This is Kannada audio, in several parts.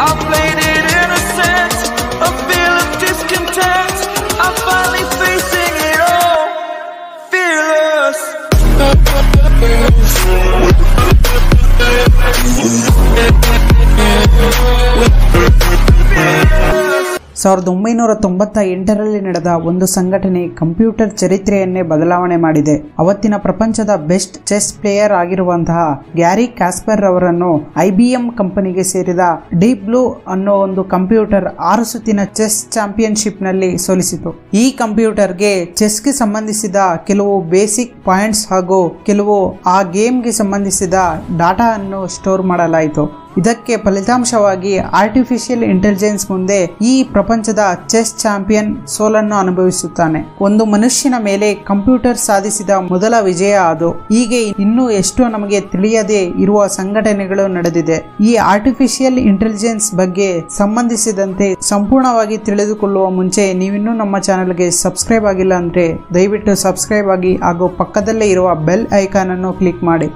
I played it innocent, a feel of discontent. I'm finally facing it all, fearless. ಸಾವಿರದ ಒಂಬೈನೂರ ತೊಂಬತ್ತ ಎಂಟರಲ್ಲಿ ನಡೆದ ಒಂದು ಸಂಘಟನೆ ಕಂಪ್ಯೂಟರ್ ಚರಿತ್ರೆಯನ್ನೇ ಬದಲಾವಣೆ ಮಾಡಿದೆ. ಅವತ್ತಿನ ಪ್ರಪಂಚದ ಬೆಸ್ಟ್ ಚೆಸ್ ಪ್ಲೇಯರ್ ಆಗಿರುವಂತಹ ಗ್ಯಾರಿ ಕ್ಯಾಸ್ಪರ್ ಅವರನ್ನು ಐಬಿಎಂ ಕಂಪನಿಗೆ ಸೇರಿದ ಡೀಪ್ ಬ್ಲೂ ಅನ್ನೋ ಒಂದು ಕಂಪ್ಯೂಟರ್ ಆರು ಸುತ್ತಿನ ಚೆಸ್ ಚಾಂಪಿಯನ್ಶಿಪ್ನಲ್ಲಿ ಸೋಲಿಸಿತು. ಈ ಕಂಪ್ಯೂಟರ್ಗೆ ಚೆಸ್ಗೆ ಸಂಬಂಧಿಸಿದ ಕೆಲವು ಬೇಸಿಕ್ ಪಾಯಿಂಟ್ಸ್ ಹಾಗೂ ಕೆಲವು ಆ ಗೇಮ್ಗೆ ಸಂಬಂಧಿಸಿದ ಡಾಟಾ ಅನ್ನು ಸ್ಟೋರ್ ಮಾಡಲಾಯಿತು. ಇದಕ್ಕೆ ಫಲಿತಾಂಶವಾಗಿ ಆರ್ಟಿಫಿಷಿಯಲ್ ಇಂಟೆಲಿಜೆನ್ಸ್ ಮುಂದೆ ಈ ಪ್ರಪಂಚದ ಚೆಸ್ ಚಾಂಪಿಯನ್ ಸೋಲನ್ನು ಅನುಭವಿಸುತ್ತಾನೆ. ಒಂದು ಮನುಷ್ಯನ ಮೇಲೆ ಕಂಪ್ಯೂಟರ್ ಸಾಧಿಸಿದ ಮೊದಲ ವಿಜಯ ಅದು. ಹೀಗೆ ಇನ್ನೂ ಎಷ್ಟು ನಮಗೆ ತಿಳಿಯದೆ ಇರುವ ಸಂಘಟನೆಗಳು ನಡೆದಿದೆ. ಈ ಆರ್ಟಿಫಿಷಿಯಲ್ ಇಂಟೆಲಿಜೆನ್ಸ್ ಬಗ್ಗೆ ಸಂಬಂಧಿಸಿದಂತೆ ಸಂಪೂರ್ಣವಾಗಿ ತಿಳಿದುಕೊಳ್ಳುವ ಮುಂಚೆ ನೀವಿನ್ನೂ ನಮ್ಮ ಚಾನೆಲ್ಗೆ ಸಬ್ಸ್ಕ್ರೈಬ್ ಆಗಿಲ್ಲ ಅಂದ್ರೆ ದಯವಿಟ್ಟು ಸಬ್ಸ್ಕ್ರೈಬ್ ಆಗಿ ಹಾಗೂ ಪಕ್ಕದಲ್ಲೇ ಇರುವ ಬೆಲ್ ಐಕಾನ್ ಅನ್ನು ಕ್ಲಿಕ್ ಮಾಡಿ.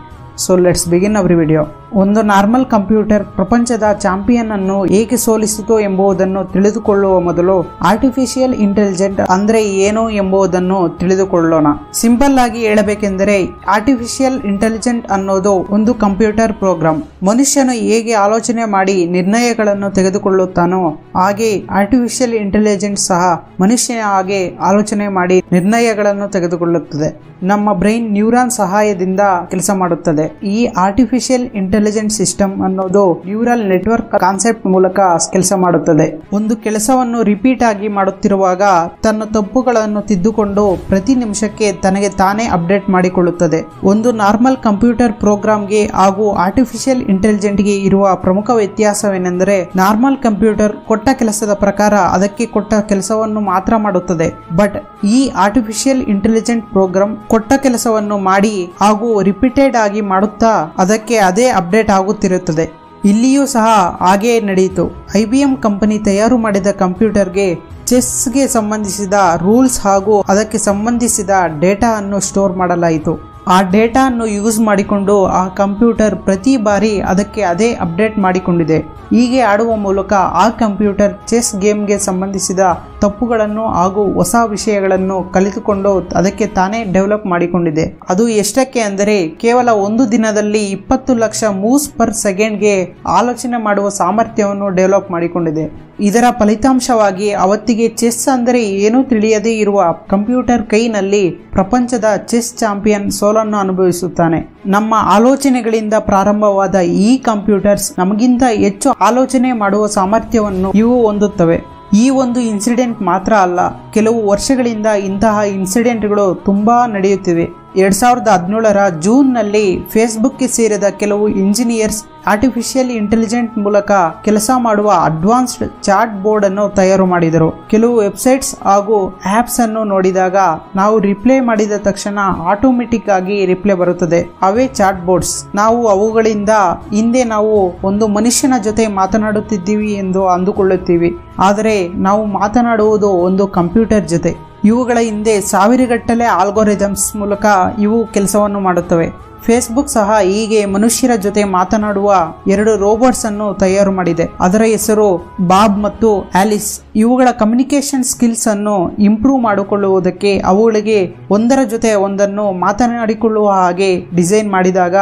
ಸೊ ಲೆಟ್ಸ್ ಬಿಗಿನ್ ಅವ್ರಿ ವಿಡಿಯೋ ಒಂದು ನಾರ್ಮಲ್ ಕಂಪ್ಯೂಟರ್ ಪ್ರಪಂಚದ ಚಾಂಪಿಯನ್ ಅನ್ನು ಏಕೆ ಸೋಲಿಸಿತು ಎಂಬುದನ್ನು ತಿಳಿದುಕೊಳ್ಳುವ ಮೊದಲು ಆರ್ಟಿಫಿಷಿಯಲ್ ಇಂಟೆಲಿಜೆಂಟ್ ಅಂದ್ರೆ ಏನು ಎಂಬುದನ್ನು ತಿಳಿದುಕೊಳ್ಳೋಣ. ಸಿಂಪಲ್ ಆಗಿ ಹೇಳಬೇಕೆಂದರೆ ಆರ್ಟಿಫಿಷಿಯಲ್ ಇಂಟೆಲಿಜೆಂಟ್ ಅನ್ನೋದು ಒಂದು ಕಂಪ್ಯೂಟರ್ ಪ್ರೋಗ್ರಾಮ್ ಮನುಷ್ಯನು ಹೇಗೆ ಆಲೋಚನೆ ಮಾಡಿ ನಿರ್ಣಯಗಳನ್ನು ತೆಗೆದುಕೊಳ್ಳುತ್ತಾನೋ ಹಾಗೆ ಆರ್ಟಿಫಿಷಿಯಲ್ ಇಂಟೆಲಿಜೆಂಟ್ ಸಹ ಮನುಷ್ಯನ ಹಾಗೆ ಆಲೋಚನೆ ಮಾಡಿ ನಿರ್ಣಯಗಳನ್ನು ತೆಗೆದುಕೊಳ್ಳುತ್ತದೆ. ನಮ್ಮ ಬ್ರೈನ್ ನ್ಯೂರಾನ್ ಸಹಾಯದಿಂದ ಕೆಲಸ ಮಾಡುತ್ತದೆ. ಈ ಆರ್ಟಿಫಿಷಿಯಲ್ ಇಂಟೆಲಿಜೆಂಟ್ ಸಿಸ್ಟಮ್ ಅನ್ನೋದು ನ್ಯೂರಲ್ ನೆಟ್ವರ್ಕ್ ಕಾನ್ಸೆಪ್ಟ್ ಮೂಲಕ ಕೆಲಸ ಮಾಡುತ್ತದೆ. ಒಂದು ಕೆಲಸವನ್ನು ರಿಪೀಟ್ ಆಗಿ ಮಾಡುತ್ತಿರುವಾಗ ತನ್ನ ತಪ್ಪುಗಳನ್ನು ತಿದ್ದುಕೊಂಡು ಪ್ರತಿ ನಿಮಿಷಕ್ಕೆ ತನಗೆ ತಾನೇ ಅಪ್ಡೇಟ್ ಮಾಡಿಕೊಳ್ಳುತ್ತದೆ. ಒಂದು ನಾರ್ಮಲ್ ಕಂಪ್ಯೂಟರ್ ಪ್ರೋಗ್ರಾಮ್ಗೆ ಹಾಗೂ ಆರ್ಟಿಫಿಷಿಯಲ್ ಇಂಟೆಲಿಜೆಂಟ್ಗೆ ಇರುವ ಪ್ರಮುಖ ವ್ಯತ್ಯಾಸವೇನೆಂದರೆ ನಾರ್ಮಲ್ ಕಂಪ್ಯೂಟರ್ ಕೊಟ್ಟ ಕೆಲಸದ ಪ್ರಕಾರ ಅದಕ್ಕೆ ಕೊಟ್ಟ ಕೆಲಸವನ್ನು ಮಾತ್ರ ಮಾಡುತ್ತದೆ. ಬಟ್ ಈ ಆರ್ಟಿಫಿಷಿಯಲ್ ಇಂಟೆಲಿಜೆಂಟ್ ಪ್ರೋಗ್ರಾಮ್ ಕೊಟ್ಟ ಕೆಲಸವನ್ನು ಮಾಡಿ ಹಾಗೂ ರಿಪೀಟೆಡ್ ಆಗಿ ಮಾಡುತ್ತಾ ಅದಕ್ಕೆ ಅದೇ ಅಪ್ಡೇಟ್ ಆಗುತ್ತಿರುತ್ತದೆ. ಇಲ್ಲಿಯೂ ಸಹ ಹಾಗೆಯೇ ನಡೆಯಿತು. ಐ ಬಿ ಎಂ ಕಂಪನಿ ತಯಾರು ಮಾಡಿದ ಕಂಪ್ಯೂಟರ್ಗೆ ಚೆಸ್ಗೆ ಸಂಬಂಧಿಸಿದ ರೂಲ್ಸ್ ಹಾಗೂ ಅದಕ್ಕೆ ಸಂಬಂಧಿಸಿದ ಡೇಟಾ ಅನ್ನು ಸ್ಟೋರ್ ಮಾಡಲಾಯಿತು. ಆ ಡೇಟಾ ಅನ್ನು ಯೂಸ್ ಮಾಡಿಕೊಂಡು ಆ ಕಂಪ್ಯೂಟರ್ ಪ್ರತಿ ಬಾರಿ ಅದಕ್ಕೆ ಅದೇ ಅಪ್ಡೇಟ್ ಮಾಡಿಕೊಂಡಿದೆ. ಹೀಗೆ ಆಡುವ ಮೂಲಕ ಆ ಕಂಪ್ಯೂಟರ್ ಚೆಸ್ ಗೇಮ್ಗೆ ಸಂಬಂಧಿಸಿದ ತಪ್ಪುಗಳನ್ನು ಹಾಗೂ ಹೊಸ ವಿಷಯಗಳನ್ನು ಕಲಿತುಕೊಂಡು ಅದಕ್ಕೆ ತಾನೇ ಡೆವಲಪ್ ಮಾಡಿಕೊಂಡಿದೆ. ಅದು ಎಷ್ಟಕ್ಕೆ ಅಂದರೆ ಕೇವಲ ಒಂದು ದಿನದಲ್ಲಿ ಇಪ್ಪತ್ತು ಲಕ್ಷ ಮೂವ್ಸ್ ಪರ್ ಸೆಕೆಂಡ್ಗೆ ಆಲೋಚನೆ ಮಾಡುವ ಸಾಮರ್ಥ್ಯವನ್ನು ಡೆವಲಪ್ ಮಾಡಿಕೊಂಡಿದೆ. ಇದರ ಫಲಿತಾಂಶವಾಗಿ ಅವತ್ತಿಗೆ ಚೆಸ್ ಅಂದರೆ ಏನೂ ತಿಳಿಯದೇ ಇರುವ ಕಂಪ್ಯೂಟರ್ ಕೈನಲ್ಲಿ ಪ್ರಪಂಚದ ಚೆಸ್ ಚಾಂಪಿಯನ್ ಸೋಲನ್ನು ಅನುಭವಿಸುತ್ತಾನೆ. ನಮ್ಮ ಆಲೋಚನೆಗಳಿಂದ ಪ್ರಾರಂಭವಾದ ಈ ಕಂಪ್ಯೂಟರ್ಸ್ ನಮಗಿಂತ ಹೆಚ್ಚು ಆಲೋಚನೆ ಮಾಡುವ ಸಾಮರ್ಥ್ಯವನ್ನು ಇವು ಹೊಂದುತ್ತವೆ. ಈ ಒಂದು ಇನ್ಸಿಡೆಂಟ್ ಮಾತ್ರ ಅಲ್ಲ, ಕೆಲವು ವರ್ಷಗಳಿಂದ ಇಂತಹ ಇನ್ಸಿಡೆಂಟ್ಗಳು ತುಂಬಾ ನಡೆಯುತ್ತಿವೆ. ಎರಡ್ ಸಾವಿರದ ಹದಿನೇಳರ ಜೂನ್ನಲ್ಲಿ ಫೇಸ್ಬುಕ್ಗೆ ಸೇರಿದ ಕೆಲವು ಇಂಜಿನಿಯರ್ಸ್ ಆರ್ಟಿಫಿಷಿಯಲ್ ಇಂಟೆಲಿಜೆಂಟ್ ಮೂಲಕ ಕೆಲಸ ಮಾಡುವ ಅಡ್ವಾನ್ಸ್ಡ್ ಚಾಟ್ ಬೋರ್ಡ್ ಅನ್ನು ತಯಾರು ಮಾಡಿದರು. ಕೆಲವು ವೆಬ್ಸೈಟ್ಸ್ ಹಾಗೂ ಆಪ್ಸ್ ಅನ್ನು ನೋಡಿದಾಗ ನಾವು ರಿಪ್ಲೈ ಮಾಡಿದ ತಕ್ಷಣ ಆಟೋಮೆಟಿಕ್ ಆಗಿ ರಿಪ್ಲೈ ಬರುತ್ತದೆ. ಅವೇ ಚಾಟ್ ಬೋರ್ಡ್ಸ್ ನಾವು ಅವುಗಳಿಂದ ಹಿಂದೆ ನಾವು ಒಂದು ಮನುಷ್ಯನ ಜೊತೆ ಮಾತನಾಡುತ್ತಿದ್ದೀವಿ ಎಂದು ಅಂದುಕೊಳ್ಳುತ್ತೀವಿ. ಆದರೆ ನಾವು ಮಾತನಾಡುವುದು ಒಂದು ಕಂಪ್ಯೂಟರ್ ಜೊತೆ. ಇವುಗಳ ಹಿಂದೆ ಸಾವಿರಗಟ್ಟಲೆ ಆಲ್ಗೋರಿದಮ್ಸ್ ಮೂಲಕ ಇವು ಕೆಲಸವನ್ನು ಮಾಡುತ್ತವೆ. ಫೇಸ್ಬುಕ್ ಸಹ ಹೀಗೆ ಮನುಷ್ಯರ ಜೊತೆ ಮಾತನಾಡುವ ಎರಡು ರೋಬೋಟ್ಸ್ ಅನ್ನು ತಯಾರು ಮಾಡಿದೆ. ಅದರ ಹೆಸರು ಬಾಬ್ ಮತ್ತು ಆಲಿಸ್ ಇವುಗಳ ಕಮ್ಯುನಿಕೇಶನ್ ಸ್ಕಿಲ್ಸ್ ಅನ್ನು ಇಂಪ್ರೂವ್ ಮಾಡಿಕೊಳ್ಳುವುದಕ್ಕೆ ಅವುಗಳಿಗೆ ಒಂದರ ಜೊತೆ ಒಂದನ್ನು ಮಾತನಾಡಿಕೊಳ್ಳುವ ಹಾಗೆ ಡಿಸೈನ್ ಮಾಡಿದಾಗ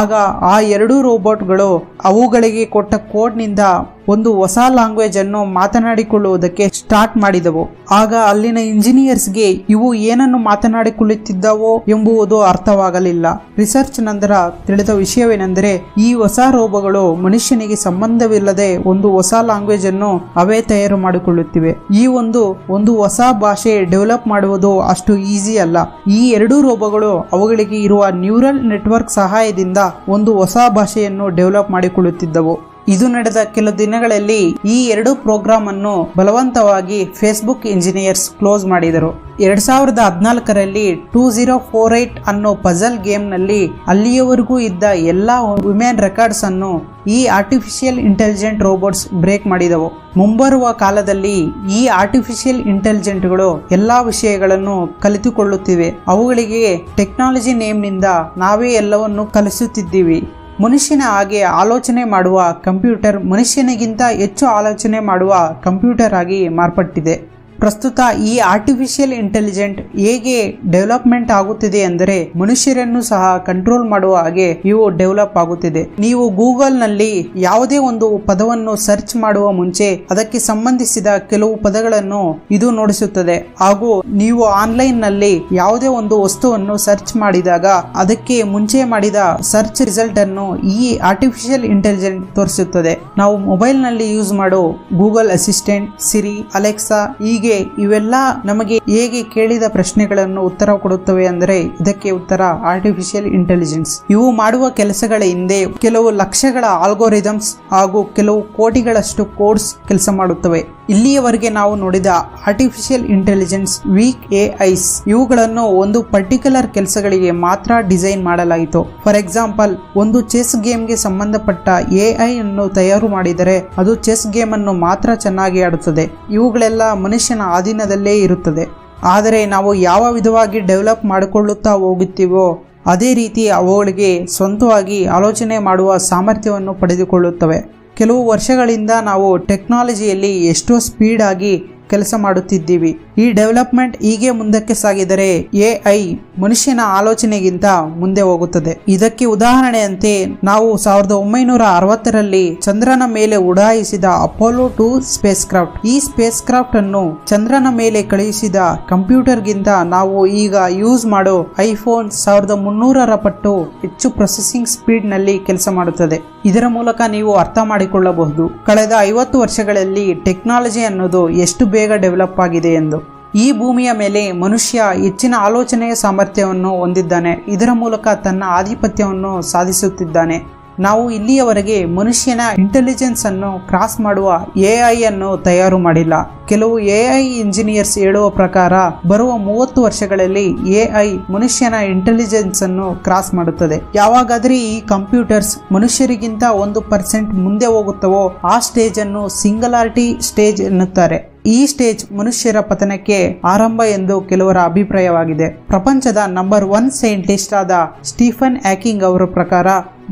ಆಗ ಆ ಎರಡೂ ರೋಬೋಟ್ಗಳು ಅವುಗಳಿಗೆ ಕೊಟ್ಟ ಕೋಡ್ನಿಂದ ಒಂದು ಹೊಸ ಲ್ಯಾಂಗ್ವೇಜ್ ಅನ್ನು ಮಾತನಾಡಿಕೊಳ್ಳುವುದಕ್ಕೆ ಸ್ಟಾರ್ಟ್ ಮಾಡಿದವು. ಆಗ ಅಲ್ಲಿನ ಇಂಜಿನಿಯರ್ಸ್ಗೆ ಇವು ಏನನ್ನು ಮಾತನಾಡಿಕೊಳ್ಳುತ್ತಿದ್ದವೋ ಎಂಬುವುದು ಅರ್ಥವಾಗಲಿಲ್ಲ. ರಿಸರ್ಚ್ ನಂತರ ತಿಳಿದ ವಿಷಯವೇನೆಂದರೆ, ಈ ಹೊಸ ರೋಬೋಗಳು ಮನುಷ್ಯನಿಗೆ ಸಂಬಂಧವಿಲ್ಲದೆ ಒಂದು ಹೊಸ ಲ್ಯಾಂಗ್ವೇಜ್ ಅನ್ನು ಅವೇ ತಯಾರು ಮಾಡಿಕೊಳ್ಳುತ್ತಿವೆ. ಈ ಒಂದು ಒಂದು ಹೊಸ ಭಾಷೆ ಡೆವಲಪ್ ಮಾಡುವುದು ಅಷ್ಟು ಈಸಿ ಅಲ್ಲ. ಈ ಎರಡೂ ರೋಬೋಗಳು ಅವುಗಳಿಗೆ ಇರುವ ನ್ಯೂರಲ್ ನೆಟ್ವರ್ಕ್ ಸಹಾಯದಿಂದ ಒಂದು ಹೊಸ ಭಾಷೆಯನ್ನು ಡೆವಲಪ್ ಮಾಡಿಕೊಳ್ಳುತ್ತಿದ್ದವು. ಇದು ನಡೆದ ಕೆಲ ದಿನಗಳಲ್ಲಿ ಈ ಎರಡು ಪ್ರೋಗ್ರಾಮ್ ಅನ್ನು ಬಲವಂತವಾಗಿ ಫೇಸ್ಬುಕ್ ಇಂಜಿನಿಯರ್ಸ್ ಕ್ಲೋಸ್ ಮಾಡಿದರು. ಎರಡ್ ಸಾವಿರದ ಹದಿನಾಲ್ಕರಲ್ಲಿ ಟೂ ಜೀರೋ ಫೋರ್ ಏಟ್ ಅನ್ನೋ ಪಜಲ್ ಗೇಮ್ನಲ್ಲಿ ಅಲ್ಲಿಯವರೆಗೂ ಇದ್ದ ಎಲ್ಲ ವಿಮೆನ್ ರೆಕಾರ್ಡ್ಸ್ ಅನ್ನು ಈ ಆರ್ಟಿಫಿಷಿಯಲ್ ಇಂಟೆಲಿಜೆಂಟ್ ರೋಬೋಟ್ಸ್ ಬ್ರೇಕ್ ಮಾಡಿದವು. ಮುಂಬರುವ ಕಾಲದಲ್ಲಿ ಈ ಆರ್ಟಿಫಿಷಿಯಲ್ ಇಂಟೆಲಿಜೆಂಟ್ಗಳು ಎಲ್ಲಾ ವಿಷಯಗಳನ್ನು ಕಲಿತುಕೊಳ್ಳುತ್ತಿವೆ. ಅವುಗಳಿಗೆ ಟೆಕ್ನಾಲಜಿ ನೇಮ್ನಿಂದ ನಾವೇ ಎಲ್ಲವನ್ನು ಕಲಿಸುತ್ತಿದ್ದೀವಿ. ಮನುಷ್ಯನ ಹಾಗೆ ಆಲೋಚನೆ ಮಾಡುವ ಕಂಪ್ಯೂಟರ್ ಮನುಷ್ಯನಿಗಿಂತ ಹೆಚ್ಚು ಆಲೋಚನೆ ಮಾಡುವ ಕಂಪ್ಯೂಟರ್ ಆಗಿ ಮಾರ್ಪಟ್ಟಿದೆ. ಪ್ರಸ್ತುತ ಈ ಆರ್ಟಿಫಿಷಿಯಲ್ ಇಂಟೆಲಿಜೆಂಟ್ ಹೇಗೆ ಡೆವಲಪ್ಮೆಂಟ್ ಆಗುತ್ತಿದೆ ಅಂದರೆ ಮನುಷ್ಯರನ್ನು ಸಹ ಕಂಟ್ರೋಲ್ ಮಾಡುವ ಹಾಗೆ ಇವು ಡೆವಲಪ್ ಆಗುತ್ತಿದೆ. ನೀವು ಗೂಗಲ್ನಲ್ಲಿ ಯಾವುದೇ ಒಂದು ಪದವನ್ನು ಸರ್ಚ್ ಮಾಡುವ ಮುಂಚೆ ಅದಕ್ಕೆ ಸಂಬಂಧಿಸಿದ ಕೆಲವು ಪದಗಳನ್ನು ಇದು ನೋಡಿಸುತ್ತದೆ. ಹಾಗೂ ನೀವು ಆನ್ಲೈನ್ನಲ್ಲಿ ಯಾವುದೇ ಒಂದು ವಸ್ತುವನ್ನು ಸರ್ಚ್ ಮಾಡಿದಾಗ ಅದಕ್ಕೆ ಮುಂಚೆ ಮಾಡಿದ ಸರ್ಚ್ ರಿಸಲ್ಟ್ ಅನ್ನು ಈ ಆರ್ಟಿಫಿಷಿಯಲ್ ಇಂಟೆಲಿಜೆಂಟ್ ತೋರಿಸುತ್ತದೆ. ನಾವು ಮೊಬೈಲ್ನಲ್ಲಿ ಯೂಸ್ ಮಾಡೋ ಗೂಗಲ್ ಅಸಿಸ್ಟೆಂಟ್ ಸಿರಿ ಅಲೆಕ್ಸಾ ಹೀಗೆ ಇವೆಲ್ಲ ನಮಗೆ ಹೇಗೆ ಕೇಳಿದ ಪ್ರಶ್ನೆಗಳನ್ನು ಉತ್ತರ ಕೊಡುತ್ತವೆ ಅಂದರೆ ಇದಕ್ಕೆ ಉತ್ತರ ಆರ್ಟಿಫಿಷಿಯಲ್ ಇಂಟೆಲಿಜೆನ್ಸ್ ಇವು ಮಾಡುವ ಕೆಲಸಗಳ ಹಿಂದೆ ಕೆಲವು ಲಕ್ಷಗಳ ಆಲ್ಗೋರಿದಮ್ಸ್ ಹಾಗೂ ಕೆಲವು ಕೋಟಿಗಳಷ್ಟು ಕೋಡ್ಸ್ ಕೆಲಸ ಮಾಡುತ್ತವೆ. ಇಲ್ಲಿಯವರೆಗೆ ನಾವು ನೋಡಿದ artificial intelligence weak A Is ಇವುಗಳನ್ನು ಒಂದು ಪರ್ಟಿಕ್ಯುಲರ್ ಕೆಲಸಗಳಿಗೆ ಮಾತ್ರ ಡಿಸೈನ್ ಮಾಡಲಾಯಿತು. ಫಾರ್ ಎಕ್ಸಾಂಪಲ್ ಒಂದು ಚೆಸ್ ಗೇಮ್ಗೆ ಸಂಬಂಧಪಟ್ಟ ಎ ಐ ಅನ್ನು ತಯಾರು ಮಾಡಿದರೆ ಅದು ಚೆಸ್ ಗೇಮ್ ಅನ್ನು ಮಾತ್ರ ಚೆನ್ನಾಗಿ ಆಡುತ್ತದೆ. ಇವುಗಳೆಲ್ಲ ಮನುಷ್ಯನ ಆಧೀನದಲ್ಲೇ ಇರುತ್ತದೆ. ಆದರೆ ನಾವು ಯಾವ ವಿಧವಾಗಿ ಡೆವಲಪ್ ಮಾಡಿಕೊಳ್ಳುತ್ತಾ ಹೋಗುತ್ತೀವೋ, ಅದೇ ರೀತಿ ಅವುಗಳಿಗೆ ಸ್ವಂತವಾಗಿ ಆಲೋಚನೆ ಮಾಡುವ ಸಾಮರ್ಥ್ಯವನ್ನು ಪಡೆದುಕೊಳ್ಳುತ್ತವೆ. ಕೆಲವು ವರ್ಷಗಳಿಂದ ನಾವು ಟೆಕ್ನಾಲಜಿಯಲ್ಲಿ ಎಷ್ಟೋ ಸ್ಪೀಡಾಗಿ ಕೆಲಸ ಮಾಡುತ್ತಿದ್ದೀವಿ. ಈ ಡೆವಲಪ್ಮೆಂಟ್ ಹೀಗೆ ಮುಂದಕ್ಕೆ ಸಾಗಿದರೆ ಎ ಐ ಮನುಷ್ಯನ ಆಲೋಚನೆಗಿಂತ ಮುಂದೆ ಹೋಗುತ್ತದೆ. ಇದಕ್ಕೆ ಉದಾಹರಣೆಯಂತೆ ನಾವು ಸಾವಿರದ ಒಂಬೈನೂರ ಅರವತ್ತರಲ್ಲಿ ಚಂದ್ರನ ಮೇಲೆ ಉಡಾಯಿಸಿದ ಅಪೋಲೋ ಟು ಸ್ಪೇಸ್ ಕ್ರಾಫ್ಟ್ ಈ ಸ್ಪೇಸ್ ಕ್ರಾಫ್ಟ್ ಅನ್ನು ಚಂದ್ರನ ಮೇಲೆ ಕಳುಹಿಸಿದ ಕಂಪ್ಯೂಟರ್ಗಿಂತ ನಾವು ಈಗ ಯೂಸ್ ಮಾಡೋ ಐಫೋನ್ ಸಾವಿರದ ಮುನ್ನೂರರ ಪಟ್ಟು ಹೆಚ್ಚು ಪ್ರೊಸೆಸಿಂಗ್ ಸ್ಪೀಡ್ನಲ್ಲಿ ಕೆಲಸ ಮಾಡುತ್ತದೆ. ಇದರ ಮೂಲಕ ನೀವು ಅರ್ಥ ಮಾಡಿಕೊಳ್ಳಬಹುದು. ಕಳೆದ ಐವತ್ತು ವರ್ಷಗಳಲ್ಲಿ ಟೆಕ್ನಾಲಜಿ ಅನ್ನೋದು ಎಷ್ಟು ಬೇಗ ಡೆವಲಪ್ ಆಗಿದೆ ಎಂದು. ಈ ಭೂಮಿಯ ಮೇಲೆ ಮನುಷ್ಯ ಹೆಚ್ಚಿನ ಆಲೋಚನೆಯ ಸಾಮರ್ಥ್ಯವನ್ನು ಹೊಂದಿದ್ದಾನೆ. ಇದರ ಮೂಲಕ ತನ್ನ ಆಧಿಪತ್ಯವನ್ನು ಸಾಧಿಸುತ್ತಿದ್ದಾನೆ. ನಾವು ಇಲ್ಲಿಯವರೆಗೆ ಮನುಷ್ಯನ ಇಂಟೆಲಿಜೆನ್ಸ್ ಅನ್ನು ಕ್ರಾಸ್ ಮಾಡುವ ಎ ಐ ಅನ್ನು ತಯಾರು ಮಾಡಿಲ್ಲ. ಕೆಲವು ಎ ಐ ಇಂಜಿನಿಯರ್ಸ್ ಹೇಳುವ ಪ್ರಕಾರ ಬರುವ ಮೂವತ್ತು ವರ್ಷಗಳಲ್ಲಿ ಎ ಐ ಮನುಷ್ಯನ ಇಂಟೆಲಿಜೆನ್ಸ್ ಅನ್ನು ಕ್ರಾಸ್ ಮಾಡುತ್ತದೆ. ಯಾವಾಗಾದ್ರೆ ಈ ಕಂಪ್ಯೂಟರ್ಸ್ ಮನುಷ್ಯರಿಗಿಂತ ಒಂದು ಪರ್ಸೆಂಟ್ ಮುಂದೆ ಹೋಗುತ್ತವೋ, ಆ ಸ್ಟೇಜ್ ಅನ್ನು ಸಿಂಗಲಾರಿಟಿ ಸ್ಟೇಜ್ ಎನ್ನುತ್ತಾರೆ. ಈ ಸ್ಟೇಜ್ ಮನುಷ್ಯರ ಪತನಕ್ಕೆ ಆರಂಭ ಎಂದು ಕೆಲವರ ಅಭಿಪ್ರಾಯವಾಗಿದೆ. ಪ್ರಪಂಚದ ನಂಬರ್ ಒನ್ ಸೈಂಟಿಸ್ಟ್ ಆದ ಸ್ಟೀಫನ್ ಹ್ಯಾಕಿಂಗ್ ಅವರ ಪ್ರಕಾರ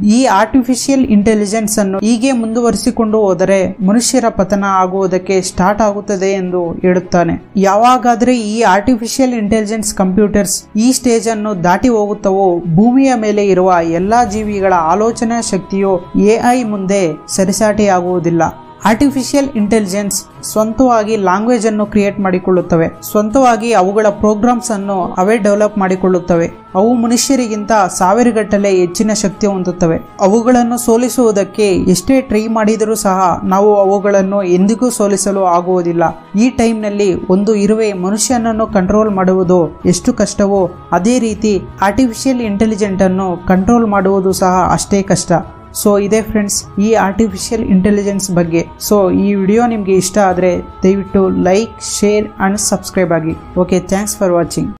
ಈ ಆರ್ಟಿಫಿಷಿಯಲ್ ಇಂಟೆಲಿಜೆನ್ಸ್ ಅನ್ನು ಹೀಗೆ ಮುಂದುವರಿಸಿಕೊಂಡು ಹೋದರೆ ಮನುಷ್ಯರ ಪತನ ಆಗುವುದಕ್ಕೆ ಸ್ಟಾರ್ಟ್ ಆಗುತ್ತದೆ ಎಂದು ಹೇಳುತ್ತಾನೆ. ಯಾವಾಗಾದ್ರೆ ಈ ಆರ್ಟಿಫಿಷಿಯಲ್ ಇಂಟೆಲಿಜೆನ್ಸ್ ಕಂಪ್ಯೂಟರ್ಸ್ ಈ ಸ್ಟೇಜ್ ಅನ್ನು ದಾಟಿ ಹೋಗುತ್ತವೋ, ಭೂಮಿಯ ಮೇಲೆ ಇರುವ ಎಲ್ಲಾ ಜೀವಿಗಳ ಆಲೋಚನಾ ಶಕ್ತಿಯು ಎಐ ಮುಂದೆ ಸರಿಸಾಟಿಯಾಗುವುದಿಲ್ಲ. ಆರ್ಟಿಫಿಷಿಯಲ್ ಇಂಟೆಲಿಜೆನ್ಸ್ ಸ್ವಂತವಾಗಿ ಲ್ಯಾಂಗ್ವೇಜ್ ಅನ್ನು ಕ್ರಿಯೇಟ್ ಮಾಡಿಕೊಳ್ಳುತ್ತವೆ. ಸ್ವಂತವಾಗಿ ಅವುಗಳ ಪ್ರೋಗ್ರಾಮ್ಸ್ ಅನ್ನು ಅವೇ ಡೆವಲಪ್ ಮಾಡಿಕೊಳ್ಳುತ್ತವೆ. ಅವು ಮನುಷ್ಯರಿಗಿಂತ ಸಾವಿರಗಟ್ಟಲೆ ಹೆಚ್ಚಿನ ಶಕ್ತಿ ಹೊಂದುತ್ತವೆ. ಅವುಗಳನ್ನು ಸೋಲಿಸುವುದಕ್ಕೆ ಎಷ್ಟೇ ಟ್ರೈ ಮಾಡಿದರೂ ಸಹ ನಾವು ಅವುಗಳನ್ನು ಎಂದಿಗೂ ಸೋಲಿಸಲು ಆಗುವುದಿಲ್ಲ. ಈ ಟೈಮ್ನಲ್ಲಿ ಒಂದು ಇರುವೆ ಮನುಷ್ಯನನ್ನು ಕಂಟ್ರೋಲ್ ಮಾಡುವುದು ಎಷ್ಟು ಕಷ್ಟವೋ, ಅದೇ ರೀತಿ ಆರ್ಟಿಫಿಷಿಯಲ್ ಇಂಟೆಲಿಜೆಂಟ್ ಅನ್ನು ಕಂಟ್ರೋಲ್ ಮಾಡುವುದು ಸಹ ಅಷ್ಟೇ ಕಷ್ಟ. ಸೊ ಇದೇ ಫ್ರೆಂಡ್ಸ್ ಈ ಆರ್ಟಿಫಿಷಿಯಲ್ ಇಂಟೆಲಿಜೆನ್ಸ್ ಬಗ್ಗೆ. ಸೊ ಈ ವಿಡಿಯೋ ನಿಮಗೆ ಇಷ್ಟ ಆದರೆ ದಯವಿಟ್ಟು ಲೈಕ್ ಶೇರ್ ಆ್ಯಂಡ್ ಸಬ್ಸ್ಕ್ರೈಬ್ ಆಗಿ. Okay thanks for watching